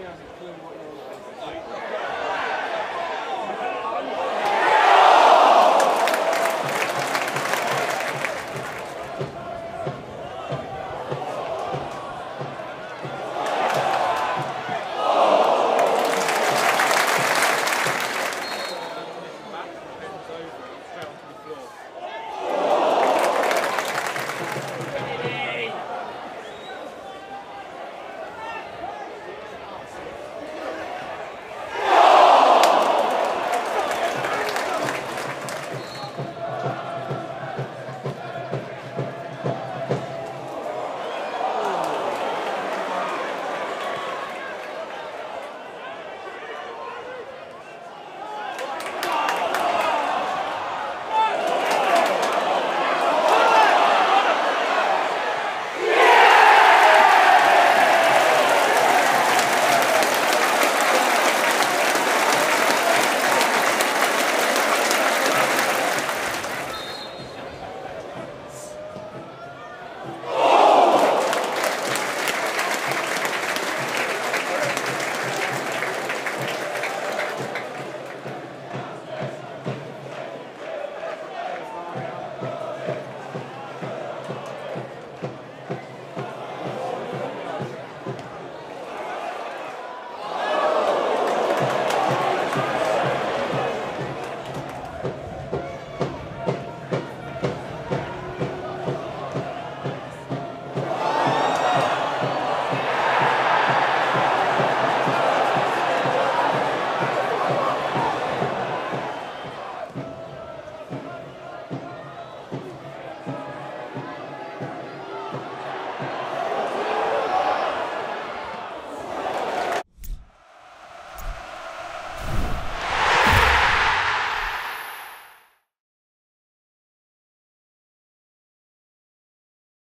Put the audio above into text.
Gracias. Wow.